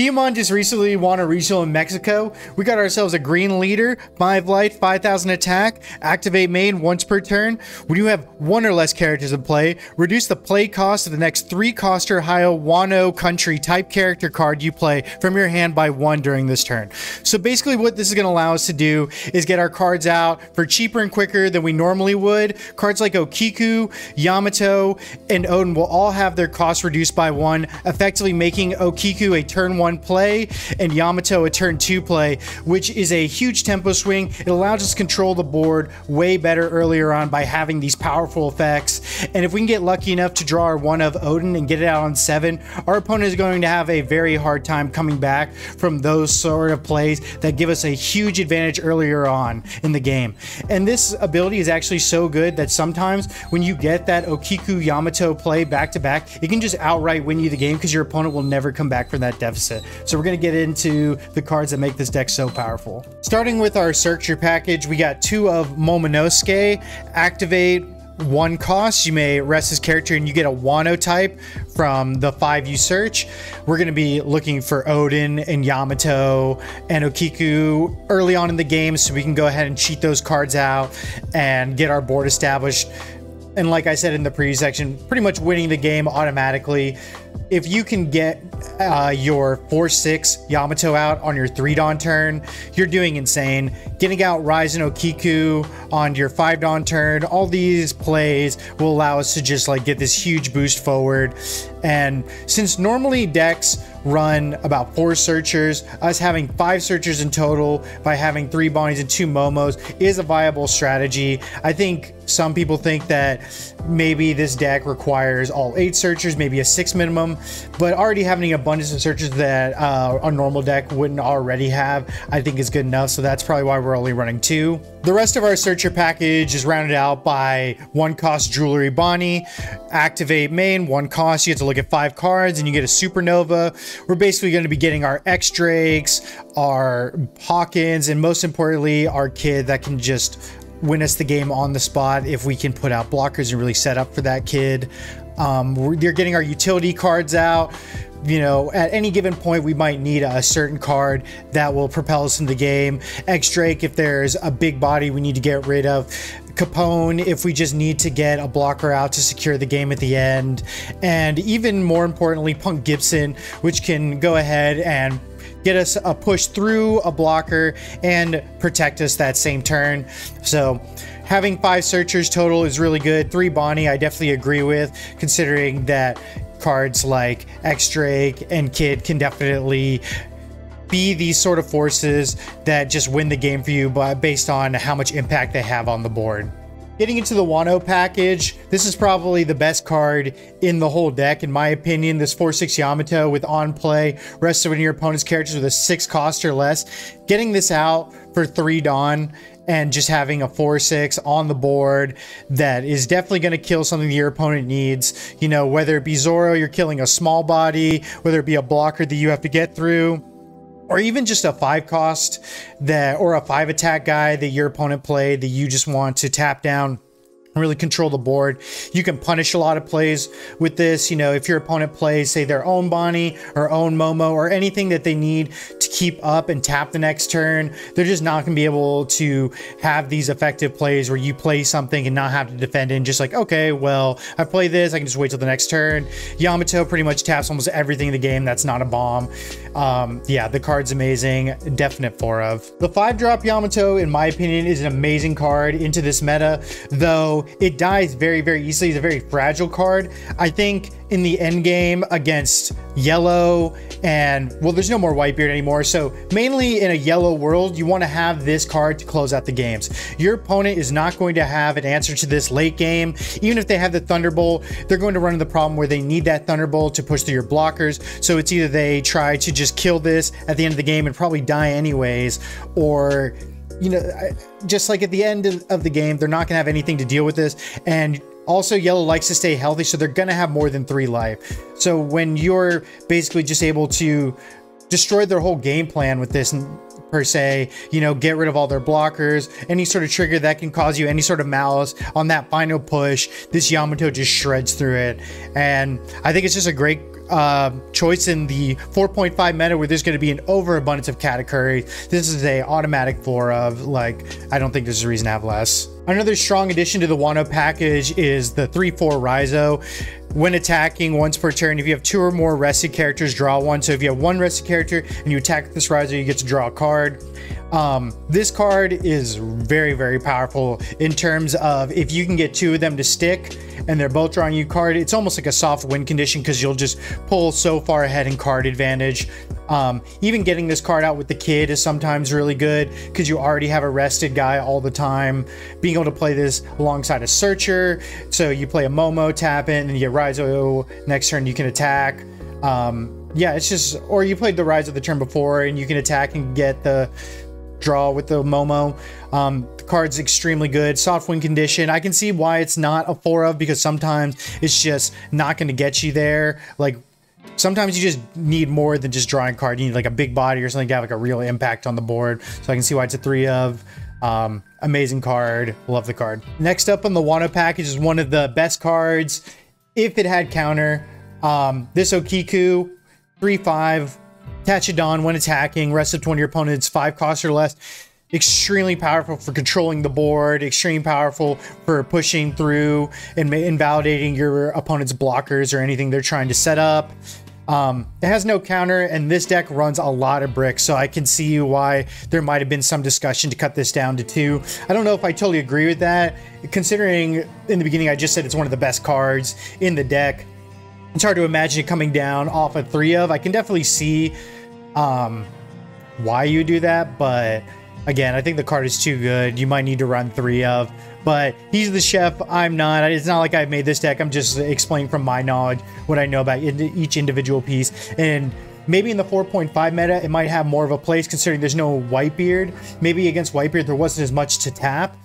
Kin'emon just recently won a regional in Mexico. We got ourselves a green leader, 5 life, 5000 attack, activate main once per turn. When you have one or less characters in play, reduce the play cost of the next 3 cost or higher Wano country type character card you play from your hand by 1 during this turn. So basically what this is going to allow us to do is get our cards out for cheaper and quicker than we normally would. Cards like Okiku, Yamato, and Oden will all have their cost reduced by 1, effectively making Okiku a turn 1 play and Yamato a turn 2 play, which is a huge tempo swing. It allows us to control the board way better earlier on by having these powerful effects. And if we can get lucky enough to draw our one of Oden and get it out on 7, our opponent is going to have a very hard time coming back from those sort of plays that give us a huge advantage earlier on in the game. And this ability is actually so good that sometimes when you get that Okiku Yamato play back to back, it can just outright win you the game because your opponent will never come back from that deficit. So we're going to get into the cards that make this deck so powerful. Starting with our searcher package, we got two of Momonosuke, activate one cost. You may rest his character and you get a Wano type from the five you search. We're going to be looking for Oden and Yamato and Okiku early on in the game so we can go ahead and cheat those cards out and get our board established. And like I said in the preview section, pretty much winning the game automatically. If you can get uh, your 4-6 Yamato out on your 3 Don turn, you're doing insane. Getting out Ryzen Okiku on your 5 Don turn, all these plays will allow us to just like get this huge boost forward. And since normally decks run about four searchers, us having five searchers in total by having three Bonneys and two Momos is a viable strategy. I think some people think that maybe this deck requires all eight searchers, maybe a six minimum, but already having an abundance of searchers that uh, a normal deck wouldn't already have, I think is good enough. So that's probably why we're only running two. The rest of our searcher package is rounded out by one cost jewelry Bonney, activate main, one cost, you get to look at five cards and you get a supernova. We're basically going to be getting our X Drakes, our Hawkins, and most importantly, our kid that can just win us the game on the spot if we can put out blockers and really set up for that kid. Um, they're getting our utility cards out you know, at any given point, we might need a certain card that will propel us in the game. X Drake, if there's a big body we need to get rid of. Capone, if we just need to get a blocker out to secure the game at the end. And even more importantly, Punk Gibson, which can go ahead and get us a push through a blocker and protect us that same turn. So having five searchers total is really good. Three Bonney, I definitely agree with, considering that cards like X Drake and Kid can definitely be these sort of forces that just win the game for you but based on how much impact they have on the board. Getting into the Wano package, this is probably the best card in the whole deck, in my opinion. This 4-6 Yamato with on play, rest of your opponent's characters with a 6 cost or less. Getting this out for 3 Don and just having a 4-6 on the board that is definitely going to kill something your opponent needs. You know, whether it be Zoro, you're killing a small body, whether it be a blocker that you have to get through, or even just a five cost that or a five attack guy that your opponent played that you just want to tap down really control the board. You can punish a lot of plays with this. You know, if your opponent plays, say, their own Bonney or own Momo or anything that they need to keep up and tap the next turn, they're just not going to be able to have these effective plays where you play something and not have to defend it and Just like, okay, well, I play this, I can just wait till the next turn. Yamato pretty much taps almost everything in the game that's not a bomb. Um, yeah, the card's amazing. Definite four of. The five drop Yamato, in my opinion, is an amazing card into this meta, though it dies very, very easily. It's a very fragile card. I think in the end game against yellow and well there's no more whitebeard anymore so mainly in a yellow world you want to have this card to close out the games your opponent is not going to have an answer to this late game even if they have the thunderbolt they're going to run into the problem where they need that thunderbolt to push through your blockers so it's either they try to just kill this at the end of the game and probably die anyways or you know, just like at the end of the game, they're not going to have anything to deal with this. And also, Yellow likes to stay healthy, so they're going to have more than three life. So when you're basically just able to destroy their whole game plan with this per se, you know, get rid of all their blockers, any sort of trigger that can cause you any sort of malice on that final push, this Yamato just shreds through it. And I think it's just a great uh, choice in the 4.5 meta where there's going to be an overabundance of Katakuri. This is a automatic four of like I don't think there's a reason to have less. Another strong addition to the Wano package is the 3-4 Raizo. When attacking once per turn, if you have two or more rested characters, draw one. So if you have one rested character and you attack this Raizo, you get to draw a card. Um, this card is very, very powerful in terms of if you can get two of them to stick and they're both drawing you card, it's almost like a soft win condition because you'll just pull so far ahead in card advantage. Um, even getting this card out with the kid is sometimes really good because you already have a rested guy all the time. Being able to play this alongside a searcher, so you play a Momo, tap in, and you get Raizo next turn, you can attack. Um, yeah, it's just, or you played the Raizo the turn before and you can attack and get the draw with the Momo. Um, the card's extremely good. Soft win condition. I can see why it's not a four of because sometimes it's just not going to get you there. Like sometimes you just need more than just drawing card. You need like a big body or something to have like a real impact on the board. So I can see why it's a three of. Um, amazing card. Love the card. Next up on the Wano package is one of the best cards if it had counter. Um, this Okiku, 3-5, Tachidon when attacking, rest of 20 your opponent's 5 cost or less. Extremely powerful for controlling the board, extremely powerful for pushing through and invalidating your opponent's blockers or anything they're trying to set up. Um, it has no counter, and this deck runs a lot of bricks, so I can see why there might have been some discussion to cut this down to two. I don't know if I totally agree with that, considering in the beginning I just said it's one of the best cards in the deck. It's hard to imagine it coming down off a three of. I can definitely see um, why you do that, but again, I think the card is too good. You might need to run three of. But he's the chef. I'm not. It's not like I've made this deck. I'm just explaining from my knowledge what I know about each individual piece. And maybe in the 4.5 meta, it might have more of a place considering there's no Whitebeard. Maybe against Whitebeard, there wasn't as much to tap.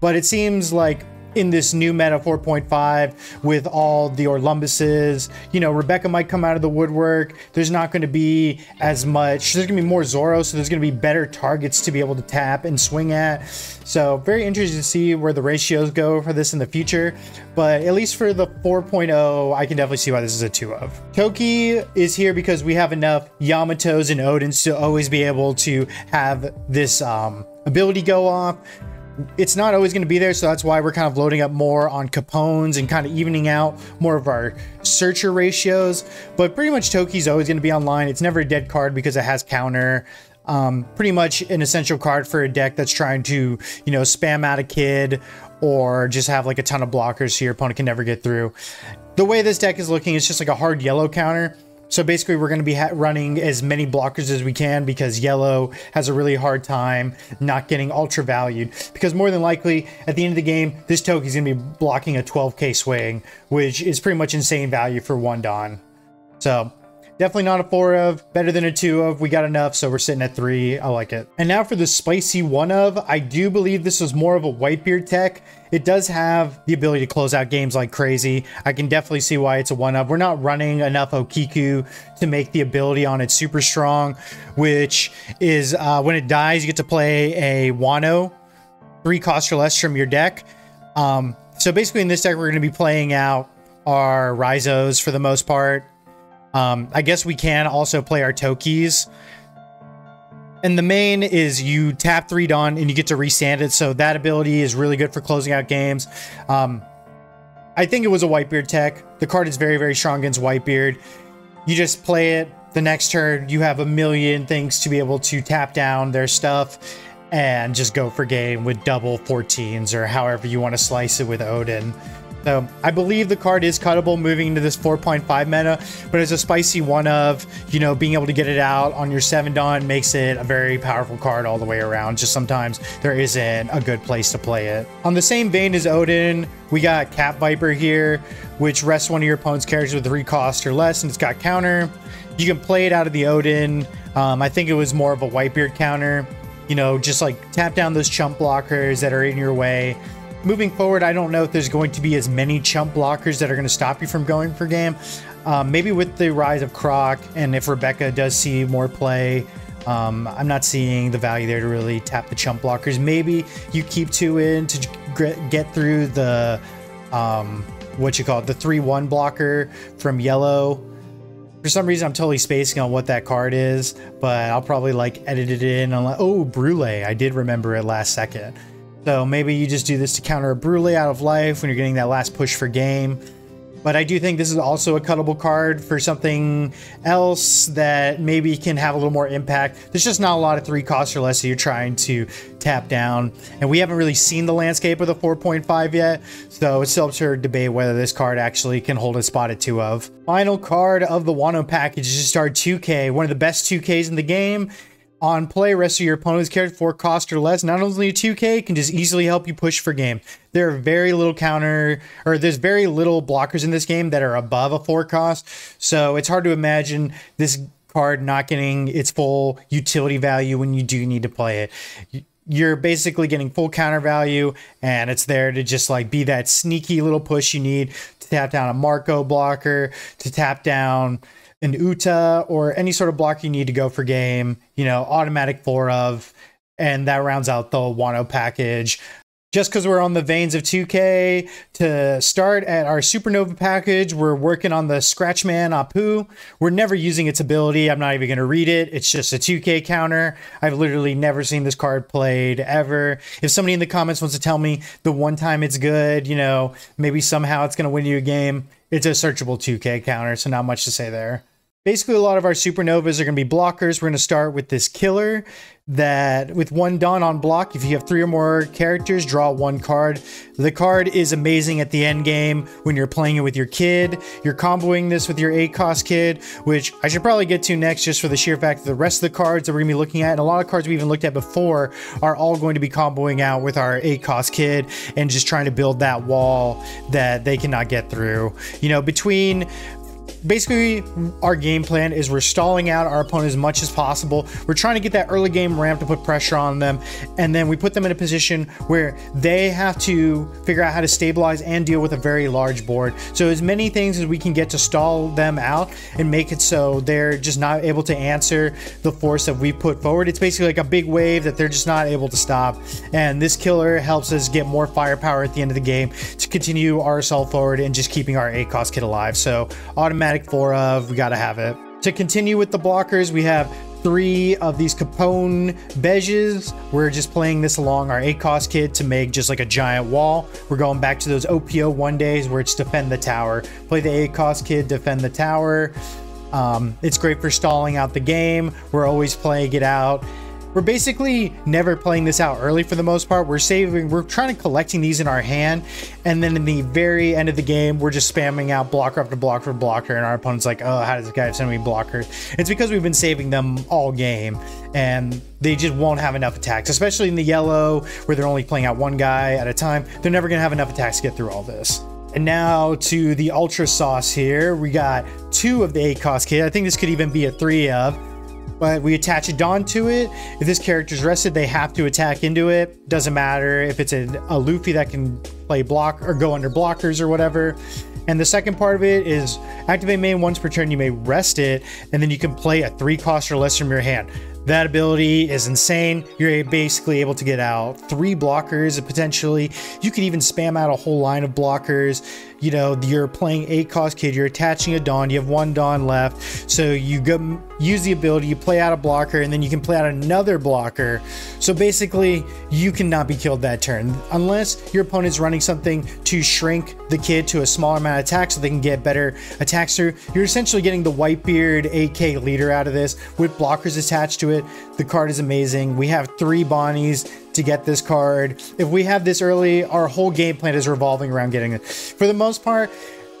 But it seems like in this new meta 4.5 with all the Orlumbuses. You know, Rebecca might come out of the woodwork. There's not going to be as much. There's going to be more Zoro, so there's going to be better targets to be able to tap and swing at. So very interested to see where the ratios go for this in the future. But at least for the 4.0, I can definitely see why this is a 2 of. Toki is here because we have enough Yamatos and Odens to always be able to have this um, ability go off it's not always going to be there, so that's why we're kind of loading up more on Capones and kind of evening out more of our searcher ratios. But pretty much Toki's always going to be online. It's never a dead card because it has counter. Um, pretty much an essential card for a deck that's trying to, you know, spam out a kid or just have like a ton of blockers so your opponent can never get through. The way this deck is looking, it's just like a hard yellow counter. So basically, we're going to be running as many blockers as we can because yellow has a really hard time not getting ultra valued. Because more than likely, at the end of the game, this Toki is going to be blocking a 12k swing, which is pretty much insane value for one Don. So Definitely not a four of, better than a two of. We got enough, so we're sitting at three. I like it. And now for the spicy one of, I do believe this was more of a Whitebeard tech. It does have the ability to close out games like crazy. I can definitely see why it's a one-up. We're not running enough Okiku to make the ability on it super strong, which is uh, when it dies, you get to play a Wano, three cost or less from your deck. Um, so basically in this deck, we're going to be playing out our Raizos for the most part. Um, I guess we can also play our Tokis. And the main is you tap three Don and you get to resand it. So that ability is really good for closing out games. Um, I think it was a Whitebeard tech. The card is very, very strong against Whitebeard. You just play it. The next turn, you have a million things to be able to tap down their stuff and just go for game with double 14s or however you want to slice it with Oden. So I believe the card is cuttable moving into this 4.5 meta, but as a spicy one of, you know, being able to get it out on your 7 Don makes it a very powerful card all the way around. Just sometimes there isn't a good place to play it. On the same vein as Oden, we got Cat Viper here, which rests one of your opponent's characters with three cost or less, and it's got counter. You can play it out of the Oden. Um, I think it was more of a Whitebeard counter. You know, just like tap down those chump blockers that are in your way moving forward, I don't know if there's going to be as many chump blockers that are going to stop you from going for game. Um, maybe with the rise of Croc, and if Rebecca does see more play, um, I'm not seeing the value there to really tap the chump blockers. Maybe you keep two in to get through the, um, what you call it, the 3-1 blocker from yellow. For some reason, I'm totally spacing on what that card is, but I'll probably like edit it in. Like, oh, Brule. I did remember it last second. So maybe you just do this to counter a Brule out of life when you're getting that last push for game. But I do think this is also a cuttable card for something else that maybe can have a little more impact. There's just not a lot of three costs or less that you're trying to tap down. And we haven't really seen the landscape of the 4.5 yet, so it's still up to debate whether this card actually can hold a spot at 2 of. Final card of the Wano package is just our 2K, one of the best 2Ks in the game on play, rest of your opponent's character for cost or less. Not only a 2k can just easily help you push for game. There are very little counter, or there's very little blockers in this game that are above a 4 cost. So it's hard to imagine this card not getting its full utility value when you do need to play it. You're basically getting full counter value, and it's there to just like be that sneaky little push you need to tap down a Marco blocker, to tap down an Uta or any sort of block you need to go for game, you know, automatic four of, and that rounds out the Wano package. Just because we're on the veins of 2K, to start at our Supernova package, we're working on the Scratchmen Apoo. We're never using its ability. I'm not even going to read it. It's just a 2K counter. I've literally never seen this card played ever. If somebody in the comments wants to tell me the one time it's good, you know, maybe somehow it's going to win you a game, it's a searchable 2K counter, so not much to say there. Basically, a lot of our supernovas are going to be blockers. We're going to start with this killer that with one Don on block, if you have three or more characters, draw one card. The card is amazing at the end game when you're playing it with your kid. You're comboing this with your 8 cost kid, which I should probably get to next just for the sheer fact that the rest of the cards that we're going to be looking at, and a lot of cards we even looked at before, are all going to be comboing out with our 8 cost kid and just trying to build that wall that they cannot get through. You know, between basically our game plan is we're stalling out our opponent as much as possible. We're trying to get that early game ramp to put pressure on them and then we put them in a position where they have to figure out how to stabilize and deal with a very large board. So as many things as we can get to stall them out and make it so they're just not able to answer the force that we put forward it's basically like a big wave that they're just not able to stop. And this killer helps us get more firepower at the end of the game to continue our assault forward and just keeping our 8 cost Kid alive. So automatic automatic four of, we gotta have it. To continue with the blockers, we have three of these Capone Beges. We're just playing this along our 8 cost Kid to make just like a giant wall. We're going back to those OPO one days where it's defend the tower. Play the 8 cost Kid, defend the tower. Um, it's great for stalling out the game. We're always playing it out we're basically never playing this out early for the most part. We're saving, we're trying to collecting these in our hand, and then in the very end of the game, we're just spamming out blocker after blocker after blocker, and our opponent's like, oh, how does this guy have so many blockers? It's because we've been saving them all game, and they just won't have enough attacks, especially in the yellow, where they're only playing out one guy at a time. They're never gonna have enough attacks to get through all this. And now to the ultra sauce here. We got two of the eight cost kit. I think this could even be a three of but we attach a Don to it. If this character's rested, they have to attack into it. Doesn't matter if it's a, a Luffy that can play block or go under blockers or whatever. And the second part of it is activate main once per turn. You may rest it, and then you can play a three cost or less from your hand. That ability is insane. You're basically able to get out three blockers potentially. You could even spam out a whole line of blockers. You know, you're playing eight cost kid, you're attaching a Don, you have one Don left. So you go use the ability, you play out a blocker, and then you can play out another blocker. So basically, you cannot be killed that turn unless your opponent's running something to shrink the kid to a smaller amount of attack so they can get better attacks through. You're essentially getting the Whitebeard 8k leader out of this with blockers attached to it. The card is amazing. We have three Bonneys to get this card. If we have this early, our whole game plan is revolving around getting it. For the most part,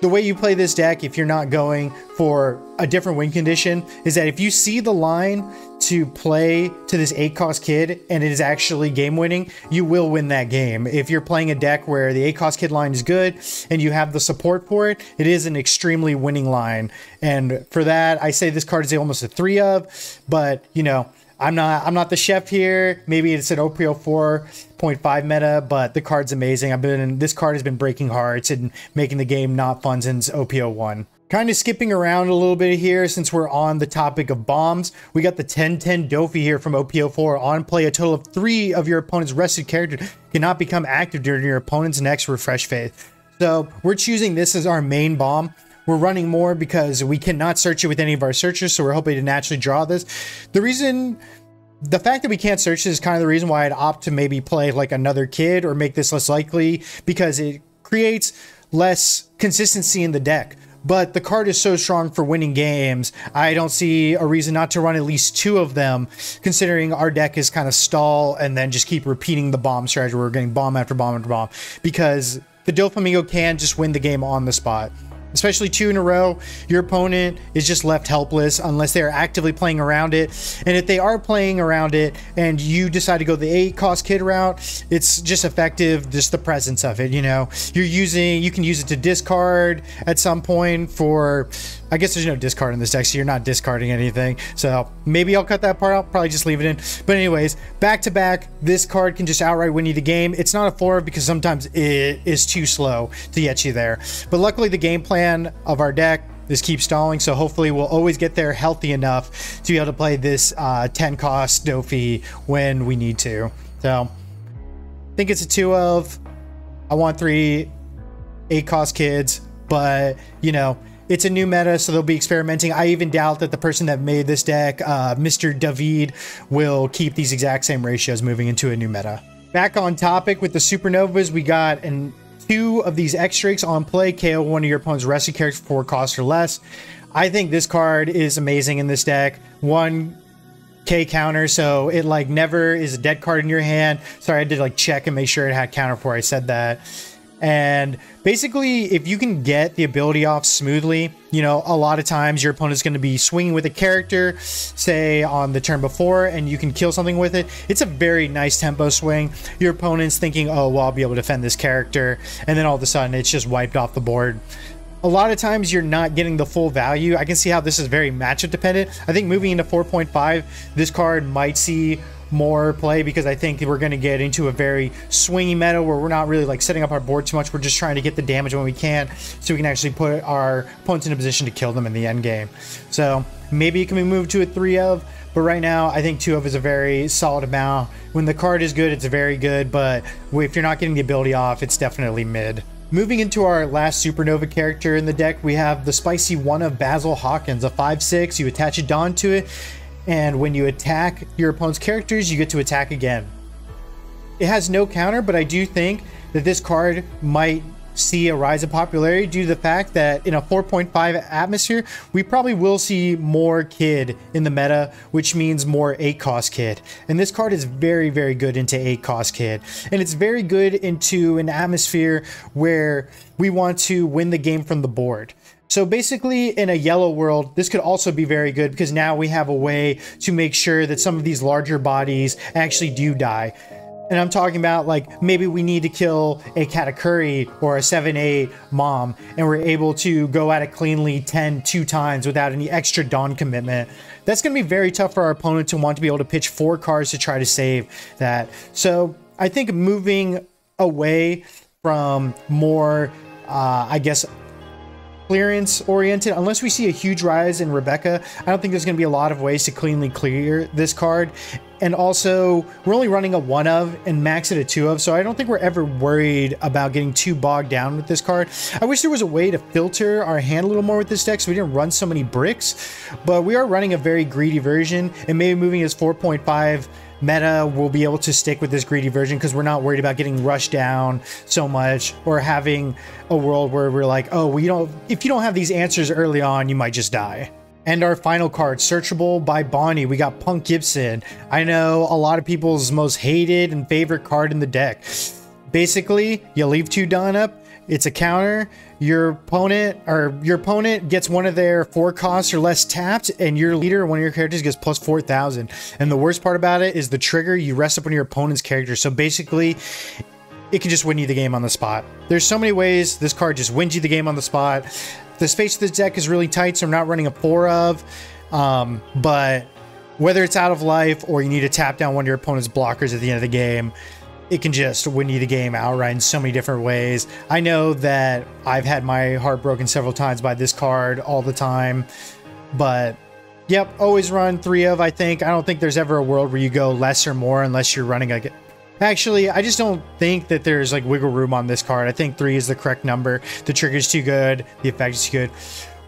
the way you play this deck, if you're not going for a different win condition, is that if you see the line to play to this 8 cost kid and it is actually game winning, you will win that game. If you're playing a deck where the 8 cost kid line is good and you have the support for it, it is an extremely winning line. And for that, I say this card is almost a 3 of, but you know, I'm not I'm not the chef here. Maybe it's an OPO 4.5 meta, but the card's amazing. I've been this card has been breaking hearts and making the game not fun since OPO 1. Kind of skipping around a little bit here since we're on the topic of bombs. We got the 1010 Doffy here from OPO4 on play. A total of three of your opponent's rested characters cannot become active during your opponent's next refresh phase. So we're choosing this as our main bomb we're running more because we cannot search it with any of our searchers, so we're hoping to naturally draw this. The reason the fact that we can't search this is kind of the reason why I'd opt to maybe play like another kid or make this less likely because it creates less consistency in the deck. But the card is so strong for winning games, I don't see a reason not to run at least two of them, considering our deck is kind of stall and then just keep repeating the bomb strategy we're getting bomb after bomb after bomb. Because the Doflamingo can just win the game on the spot especially two in a row, your opponent is just left helpless unless they are actively playing around it. And if they are playing around it and you decide to go the eight cost kid route, it's just effective, just the presence of it, you know. You're using, you can use it to discard at some point for I guess there's no discard in this deck, so you're not discarding anything. So maybe I'll cut that part out. Probably just leave it in. But anyways, back to back, this card can just outright win you the game. It's not a four because sometimes it is too slow to get you there. But luckily, the game plan of our deck This keeps stalling. So hopefully we'll always get there healthy enough to be able to play this uh, 10 cost Doffy when we need to. So I think it's a two of. I want three eight cost kids, but you know, it's a new meta, so they'll be experimenting. I even doubt that the person that made this deck, uh, Mr. David, will keep these exact same ratios moving into a new meta. Back on topic with the Supernovas, we got an two of these X-Drakes on play, KO one of your opponent's rescue characters for cost or less. I think this card is amazing in this deck. One K counter, so it like never is a dead card in your hand. Sorry, I did like check and make sure it had counter before I said that. And basically, if you can get the ability off smoothly, you know, a lot of times your opponent's going to be swinging with a character, say on the turn before, and you can kill something with it. It's a very nice tempo swing. Your opponent's thinking, oh, well, I'll be able to defend this character. And then all of a sudden, it's just wiped off the board a lot of times you're not getting the full value. I can see how this is very matchup dependent. I think moving into 4.5, this card might see more play because I think we're going to get into a very swingy meta where we're not really like setting up our board too much. We're just trying to get the damage when we can so we can actually put our opponents in a position to kill them in the end game. So maybe it can be moved to a three of, but right now I think two of is a very solid amount. When the card is good, it's very good, but if you're not getting the ability off, it's definitely mid. Moving into our last Supernova character in the deck, we have the Spicy One of Basil Hawkins, a 5-6. You attach a Don to it, and when you attack your opponent's characters, you get to attack again. It has no counter, but I do think that this card might see a rise in popularity due to the fact that in a 4.5 atmosphere, we probably will see more kid in the meta, which means more 8 cost kid. And this card is very, very good into 8 cost kid. And it's very good into an atmosphere where we want to win the game from the board. So basically, in a yellow world, this could also be very good because now we have a way to make sure that some of these larger bodies actually do die. And I'm talking about like maybe we need to kill a Katakuri or a 7-8 mom and we're able to go at it cleanly 10 two times without any extra Don commitment. That's going to be very tough for our opponent to want to be able to pitch four cards to try to save that. So I think moving away from more, uh, I guess, clearance oriented. Unless we see a huge rise in Rebecca, I don't think there's going to be a lot of ways to cleanly clear this card. And also, we're only running a one of and max it a two of, so I don't think we're ever worried about getting too bogged down with this card. I wish there was a way to filter our hand a little more with this deck so we didn't run so many bricks, but we are running a very greedy version, and maybe moving as 4.5 meta will be able to stick with this greedy version because we're not worried about getting rushed down so much or having a world where we're like, oh, we don't, if you don't have these answers early on, you might just die. And our final card, searchable by Bonney, we got Punk Gibson. I know a lot of people's most hated and favorite card in the deck. Basically, you leave two Don up, it's a counter. Your opponent or your opponent gets one of their four costs or less tapped, and your leader, one of your characters, gets plus 4,000. And the worst part about it is the trigger, you rest up on your opponent's character. So basically, it can just win you the game on the spot. There's so many ways this card just wins you the game on the spot. The space of the deck is really tight, so I'm not running a four of. Um, but whether it's out of life or you need to tap down one of your opponent's blockers at the end of the game, it can just win you the game outright in so many different ways. I know that I've had my heart broken several times by this card all the time, but yep, always run three of, I think. I don't think there's ever a world where you go less or more unless you're running a Actually, I just don't think that there's like wiggle room on this card. I think three is the correct number. The trigger's too good. The effect is too good.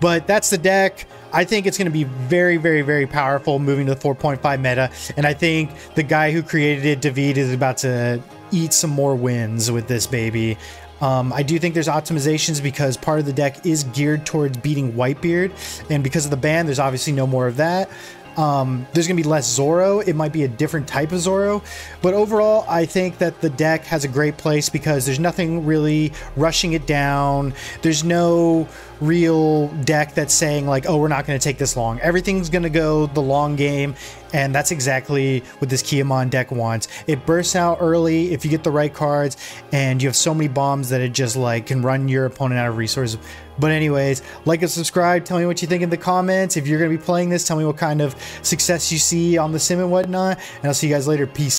But that's the deck. I think it's going to be very, very, very powerful moving to the 4.5 meta. And I think the guy who created it, David, is about to eat some more wins with this baby. Um, I do think there's optimizations because part of the deck is geared towards beating Whitebeard, and because of the ban, there's obviously no more of that. Um, there's going to be less Zoro. It might be a different type of Zoro. But overall, I think that the deck has a great place because there's nothing really rushing it down. There's no real deck that's saying like, oh, we're not going to take this long. Everything's going to go the long game, and that's exactly what this Kin'emon deck wants. It bursts out early if you get the right cards, and you have so many bombs that it just like can run your opponent out of resources. But anyways, like and subscribe. Tell me what you think in the comments. If you're going to be playing this, tell me what kind of success you see on the sim and whatnot. And I'll see you guys later. Peace.